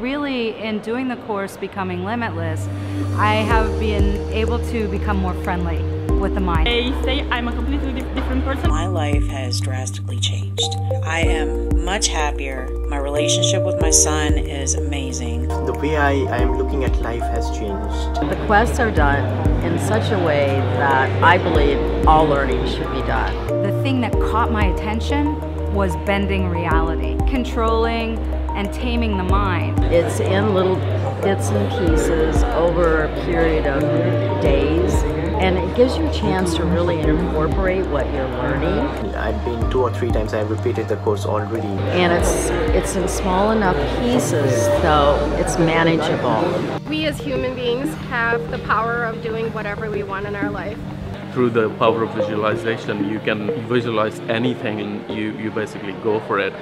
really, in doing the course Becoming Limitless, I have been able to become more friendly with the mind. They say I'm a completely different person. My life has drastically changed. I am much happier. My relationship with my son is amazing. The way I, I am looking at life has changed. The quests are done in such a way that I believe all learning should be done. The thing that caught my attention was bending reality, controlling and taming the mind. It's in little bits and pieces over a period of days and it gives you a chance to really incorporate what you're learning. I've been two or three times, I've repeated the course already. And it's, it's in small enough pieces, so it's manageable. We as human beings have the power of doing whatever we want in our life through the power of visualization, you can visualize anything and you, you basically go for it.